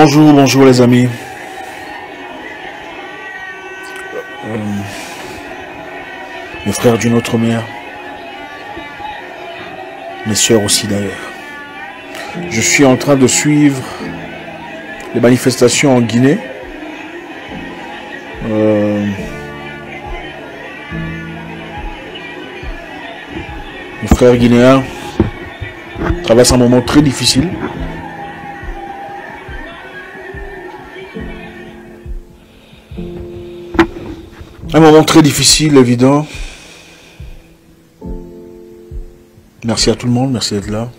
Bonjour, bonjour les amis. Euh, mes frères d'une autre mère. Mes soeurs aussi d'ailleurs. Je suis en train de suivre les manifestations en Guinée. Euh, mes frères guinéens traversent un moment très difficile. Un moment très difficile, évident. Merci à tout le monde, merci d'être là.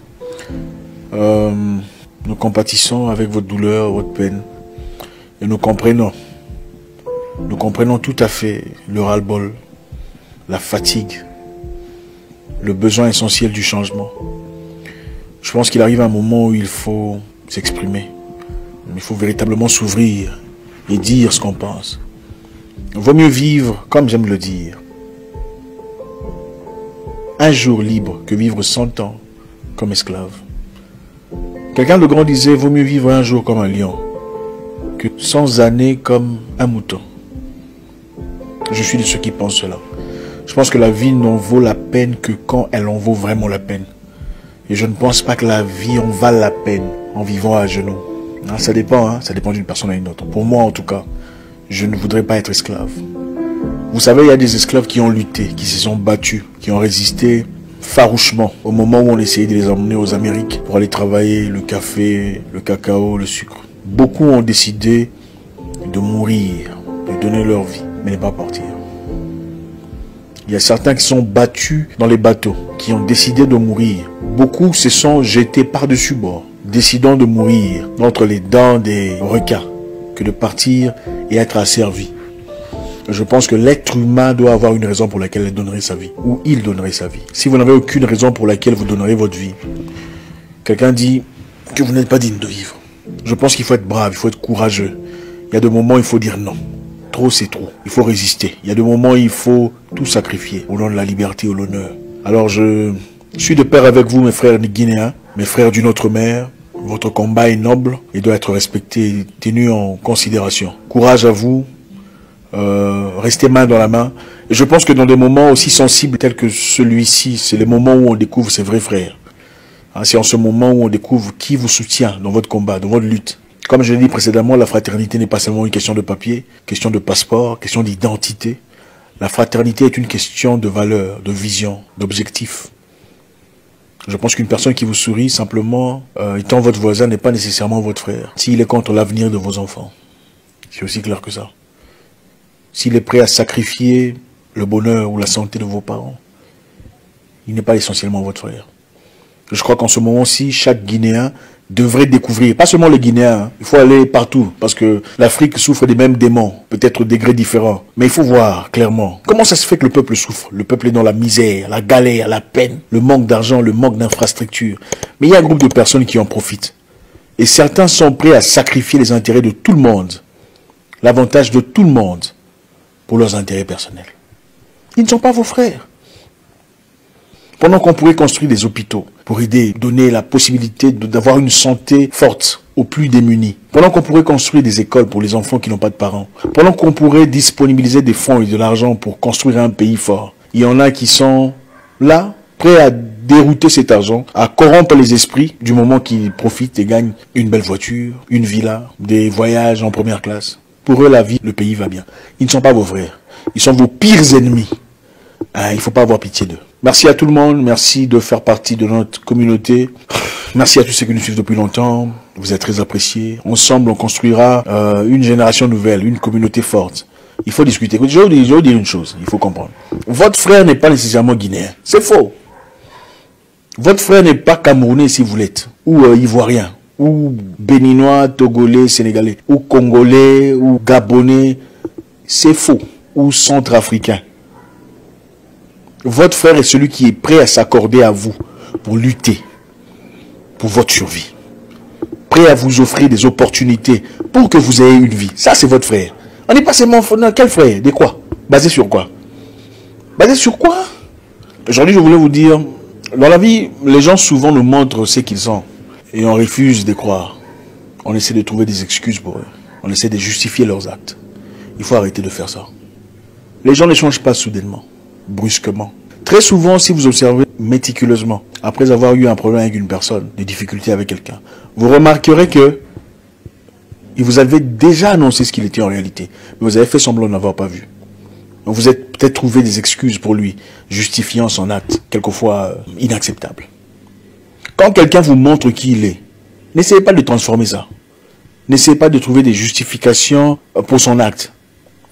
Euh, nous compatissons avec votre douleur, votre peine. Et nous comprenons. Nous comprenons tout à fait le ras-le-bol, la fatigue, le besoin essentiel du changement. Je pense qu'il arrive un moment où il faut s'exprimer. Il faut véritablement s'ouvrir et dire ce qu'on pense. Vaut mieux vivre, comme j'aime le dire, un jour libre que vivre cent ans comme esclave. Quelqu'un de grand disait, vaut mieux vivre un jour comme un lion que cent années comme un mouton. Je suis de ceux qui pensent cela. Je pense que la vie n'en vaut la peine que quand elle en vaut vraiment la peine. Et je ne pense pas que la vie en vaille la peine en vivant à genoux. Ah, ça dépend, hein. ça dépend d'une personne à une autre. Pour moi, en tout cas, je ne voudrais pas être esclave. Vous savez, il y a des esclaves qui ont lutté, qui se sont battus, qui ont résisté farouchement au moment où on essayait de les emmener aux Amériques pour aller travailler le café, le cacao, le sucre. Beaucoup ont décidé de mourir, de donner leur vie, mais ne pas partir. Il y a certains qui sont battus dans les bateaux, qui ont décidé de mourir. Beaucoup se sont jetés par-dessus bord, décidant de mourir entre les dents des requins que de partir et être asservi. Je pense que l'être humain doit avoir une raison pour laquelle il donnerait sa vie, ou il donnerait sa vie. Si vous n'avez aucune raison pour laquelle vous donnerez votre vie, quelqu'un dit que vous n'êtes pas digne de vivre. Je pense qu'il faut être brave, il faut être courageux. Il y a des moments où il faut dire non. Trop, c'est trop. Il faut résister. Il y a des moments où il faut tout sacrifier au nom de la liberté, au l'honneur. Alors je suis de pair avec vous, mes frères guinéens, mes frères d'une autre mère, votre combat est noble et doit être respecté et tenu en considération. Courage à vous. Euh, restez main dans la main. Et je pense que dans des moments aussi sensibles tels que celui-ci, c'est les moments où on découvre ses vrais frères. Hein, c'est en ce moment où on découvre qui vous soutient dans votre combat, dans votre lutte. Comme je l'ai dit précédemment, la fraternité n'est pas seulement une question de papier, question de passeport, question d'identité. La fraternité est une question de valeur, de vision, d'objectif. Je pense qu'une personne qui vous sourit simplement, euh, étant votre voisin, n'est pas nécessairement votre frère. S'il est contre l'avenir de vos enfants, c'est aussi clair que ça. S'il est prêt à sacrifier le bonheur ou la santé de vos parents, il n'est pas essentiellement votre frère. Je crois qu'en ce moment-ci, chaque Guinéen devrait découvrir, pas seulement les Guinéens, hein. il faut aller partout, parce que l'Afrique souffre des mêmes démons, peut-être degrés différents. Mais il faut voir clairement comment ça se fait que le peuple souffre? Le peuple est dans la misère, la galère, la peine, le manque d'argent, le manque d'infrastructures. Mais il y a un groupe de personnes qui en profitent. Et certains sont prêts à sacrifier les intérêts de tout le monde, l'avantage de tout le monde, pour leurs intérêts personnels. Ils ne sont pas vos frères. Pendant qu'on pourrait construire des hôpitaux pour aider, donner la possibilité d'avoir une santé forte aux plus démunis. Pendant qu'on pourrait construire des écoles pour les enfants qui n'ont pas de parents. Pendant qu'on pourrait disponibiliser des fonds et de l'argent pour construire un pays fort. Il y en a qui sont là, prêts à dérouter cet argent, à corrompre les esprits du moment qu'ils profitent et gagnent une belle voiture, une villa, des voyages en première classe. Pour eux, la vie, le pays va bien. Ils ne sont pas vos frères. Ils sont vos pires ennemis. Ah, il ne faut pas avoir pitié d'eux. Merci à tout le monde. Merci de faire partie de notre communauté. Merci à tous ceux qui nous suivent depuis longtemps. Vous êtes très appréciés. Ensemble, on construira euh, une génération nouvelle, une communauté forte. Il faut discuter. Je vais vous dire une chose. Il faut comprendre. Votre frère n'est pas nécessairement guinéen. C'est faux. Votre frère n'est pas camerounais si vous l'êtes. Ou euh, ivoirien. Ou béninois, togolais, sénégalais. Ou congolais, ou gabonais. C'est faux. Ou centrafricain. Votre frère est celui qui est prêt à s'accorder à vous pour lutter pour votre survie. Prêt à vous offrir des opportunités pour que vous ayez une vie. Ça, c'est votre frère. On n'est pas seulement... Quel frère? De quoi? Basé sur quoi? Basé sur quoi? Aujourd'hui, je voulais vous dire, dans la vie, les gens souvent nous montrent ce qu'ils sont. Et on refuse de croire. On essaie de trouver des excuses pour eux. On essaie de justifier leurs actes. Il faut arrêter de faire ça. Les gens ne changent pas soudainement, brusquement. Très souvent, si vous observez méticuleusement, après avoir eu un problème avec une personne, des difficultés avec quelqu'un, vous remarquerez que il vous avait déjà annoncé ce qu'il était en réalité, mais vous avez fait semblant de n'avoir pas vu. Vous avez peut-être trouvé des excuses pour lui, justifiant son acte, quelquefois euh, inacceptable. Quand quelqu'un vous montre qui il est, n'essayez pas de transformer ça. N'essayez pas de trouver des justifications euh, pour son acte.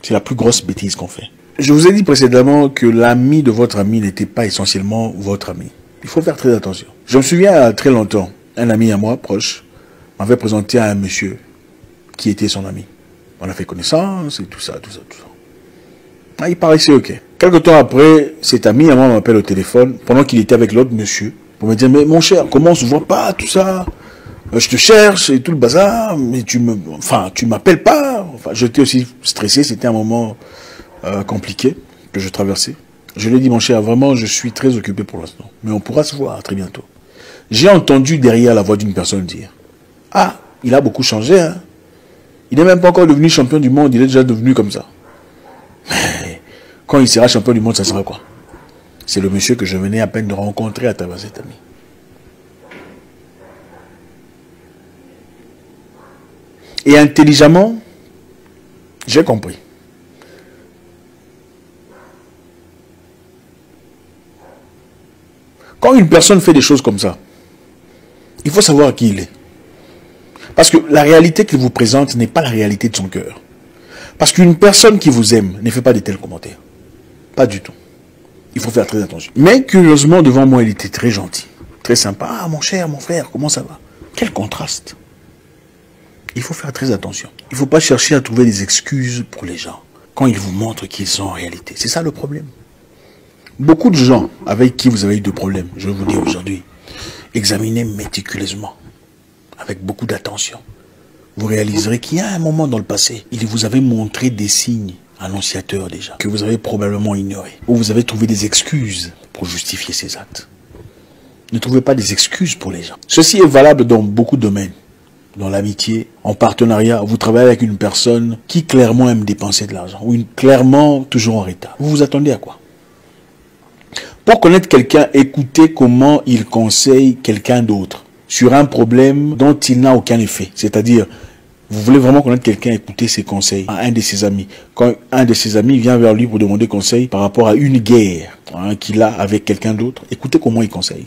C'est la plus grosse bêtise qu'on fait. Je vous ai dit précédemment que l'ami de votre ami n'était pas essentiellement votre ami. Il faut faire très attention. Je me souviens très longtemps, un ami à moi, proche, m'avait présenté à un monsieur qui était son ami. On a fait connaissance et tout ça, tout ça, tout ça. Ah, il paraissait ok. Quelque temps après, cet ami à moi m'appelle au téléphone pendant qu'il était avec l'autre monsieur pour me dire mais mon cher, comment on se voit pas tout ça? Euh, Je te cherche et tout le bazar, mais tu me, enfin tu m'appelles pas. Enfin, j'étais aussi stressé. C'était un moment euh, compliqué que je traversais. Je lui ai dit mon cher, vraiment je suis très occupé pour l'instant, mais on pourra se voir très bientôt. J'ai entendu derrière la voix d'une personne dire ah il a beaucoup changé hein. Il n'est même pas encore devenu champion du monde, il est déjà devenu comme ça. Mais quand il sera champion du monde, ça sera quoi? C'est le monsieur que je venais à peine de rencontrer à travers cet ami. Et intelligemment, j'ai compris. Quand une personne fait des choses comme ça, il faut savoir qui il est. Parce que la réalité qu'il vous présente n'est pas la réalité de son cœur. Parce qu'une personne qui vous aime ne fait pas de tels commentaires. Pas du tout. Il faut faire très attention. Mais curieusement, devant moi, il était très gentil. Très sympa. Ah, mon cher, mon frère, comment ça va? Quel contraste. Il faut faire très attention. Il ne faut pas chercher à trouver des excuses pour les gens quand ils vous montrent qui ils sont en réalité. C'est ça le problème. Beaucoup de gens avec qui vous avez eu de problèmes, je vous dis aujourd'hui, examinez méticuleusement avec beaucoup d'attention, vous réaliserez qu'il y a un moment dans le passé, il vous avait montré des signes annonciateurs déjà, que vous avez probablement ignorés, ou vous avez trouvé des excuses pour justifier ces actes. Ne trouvez pas des excuses pour les gens. Ceci est valable dans beaucoup de domaines. Dans l'amitié, en partenariat, vous travaillez avec une personne qui clairement aime dépenser de l'argent, ou une clairement toujours en retard. Vous vous attendez à quoi? Pour connaître quelqu'un, écoutez comment il conseille quelqu'un d'autre sur un problème dont il n'a aucun effet. C'est-à-dire, vous voulez vraiment connaître quelqu'un, écouter ses conseils à un de ses amis. Quand un de ses amis vient vers lui pour demander conseil par rapport à une guerre hein, qu'il a avec quelqu'un d'autre, écoutez comment il conseille.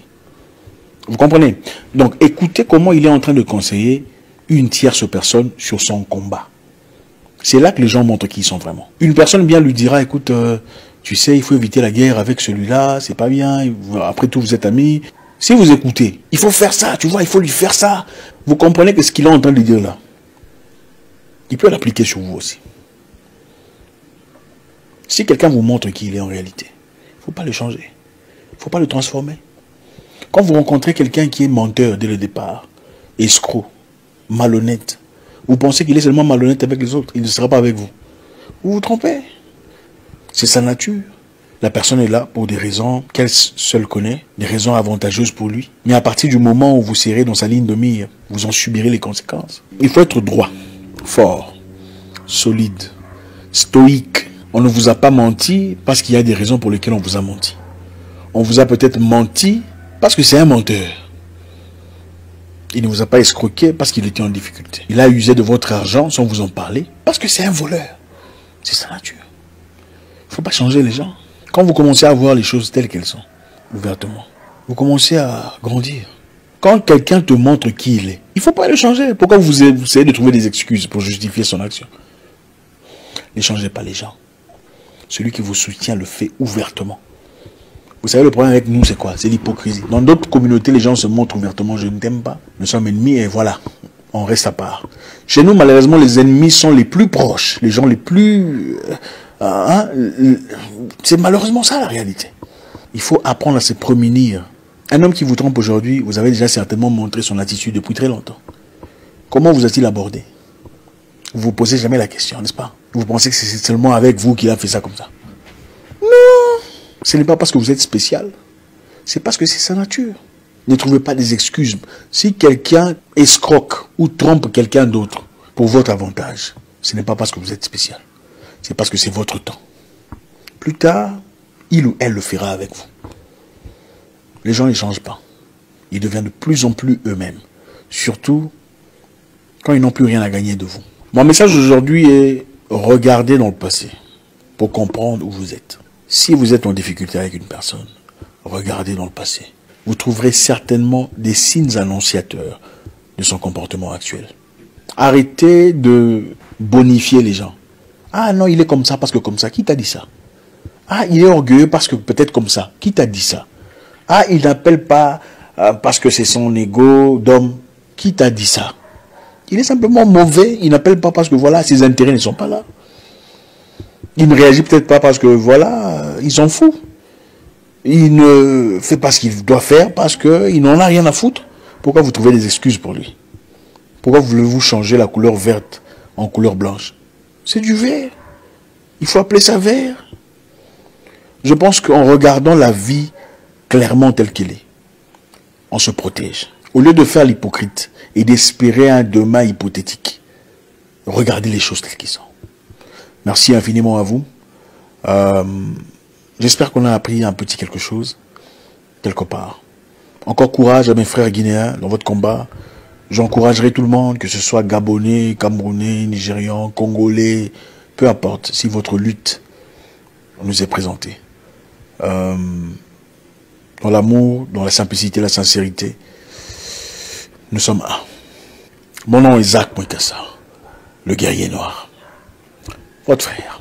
Vous comprenez? Donc, écoutez comment il est en train de conseiller une tierce personne sur son combat. C'est là que les gens montrent qui ils sont vraiment. Une personne bien lui dira, écoute, euh, tu sais, il faut éviter la guerre avec celui-là, c'est pas bien, après tout vous êtes amis, si vous écoutez, il faut faire ça, tu vois, il faut lui faire ça. Vous comprenez que ce qu'il est en train de dire là, il peut l'appliquer sur vous aussi. Si quelqu'un vous montre qui il est en réalité, il ne faut pas le changer. Il ne faut pas le transformer. Quand vous rencontrez quelqu'un qui est menteur dès le départ, escroc, malhonnête, vous pensez qu'il est seulement malhonnête avec les autres, il ne sera pas avec vous. Vous vous trompez. C'est sa nature. La personne est là pour des raisons qu'elle seule connaît, des raisons avantageuses pour lui. Mais à partir du moment où vous serez dans sa ligne de mire, vous en subirez les conséquences. Il faut être droit, fort, solide, stoïque. On ne vous a pas menti parce qu'il y a des raisons pour lesquelles on vous a menti. On vous a peut-être menti parce que c'est un menteur. Il ne vous a pas escroqué parce qu'il était en difficulté. Il a usé de votre argent sans vous en parler parce que c'est un voleur. C'est sa nature. Il ne faut pas changer les gens. Quand vous commencez à voir les choses telles qu'elles sont, ouvertement, vous commencez à grandir. Quand quelqu'un te montre qui il est, il ne faut pas le changer. Pourquoi vous essayez de trouver des excuses pour justifier son action? Ne changez pas les gens. Celui qui vous soutient le fait ouvertement. Vous savez, le problème avec nous, c'est quoi? C'est l'hypocrisie. Dans d'autres communautés, les gens se montrent ouvertement, je ne t'aime pas, nous sommes ennemis et voilà, on reste à part. Chez nous, malheureusement, les ennemis sont les plus proches, les gens les plus... Euh, Hein, c'est malheureusement ça la réalité. Il faut apprendre à se prémunir. Un homme qui vous trompe aujourd'hui, vous avez déjà certainement montré son attitude depuis très longtemps. Comment vous a-t-il abordé? Vous vous posez jamais la question, n'est-ce pas? Vous pensez que c'est seulement avec vous qu'il a fait ça comme ça? Non Ce n'est pas parce que vous êtes spécial. C'est parce que c'est sa nature. Ne trouvez pas des excuses. Si quelqu'un escroque ou trompe quelqu'un d'autre pour votre avantage, ce n'est pas parce que vous êtes spécial. C'est parce que c'est votre temps. Plus tard, il ou elle le fera avec vous. Les gens ne changent pas. Ils deviennent de plus en plus eux-mêmes. Surtout quand ils n'ont plus rien à gagner de vous. Mon message aujourd'hui est regarder dans le passé pour comprendre où vous êtes. Si vous êtes en difficulté avec une personne, regardez dans le passé. Vous trouverez certainement des signes annonciateurs de son comportement actuel. Arrêtez de bonifier les gens. Ah non, il est comme ça parce que comme ça. Qui t'a dit ça? Ah, il est orgueilleux parce que peut-être comme ça. Qui t'a dit ça? Ah, il n'appelle pas euh, parce que c'est son ego d'homme. Qui t'a dit ça? Il est simplement mauvais. Il n'appelle pas parce que voilà, ses intérêts ne sont pas là. Il ne réagit peut-être pas parce que voilà, il s'en fout. Il ne fait pas ce qu'il doit faire parce qu'il n'en a rien à foutre. Pourquoi vous trouvez des excuses pour lui? Pourquoi voulez-vous changer la couleur verte en couleur blanche? C'est du vert. Il faut appeler ça vert. Je pense qu'en regardant la vie clairement telle qu'elle est, on se protège. Au lieu de faire l'hypocrite et d'espérer un demain hypothétique, regardez les choses telles qu'elles sont. Merci infiniment à vous. Euh, j'espère qu'on a appris un petit quelque chose, quelque part. Encore courage à mes frères guinéens dans votre combat. J'encouragerai tout le monde, que ce soit Gabonais, Camerounais, Nigérian, Congolais, peu importe, si votre lutte nous est présentée. Euh, dans l'amour, dans la simplicité, la sincérité, nous sommes un. Mon nom est Zach Moukassa, le guerrier noir. Votre frère.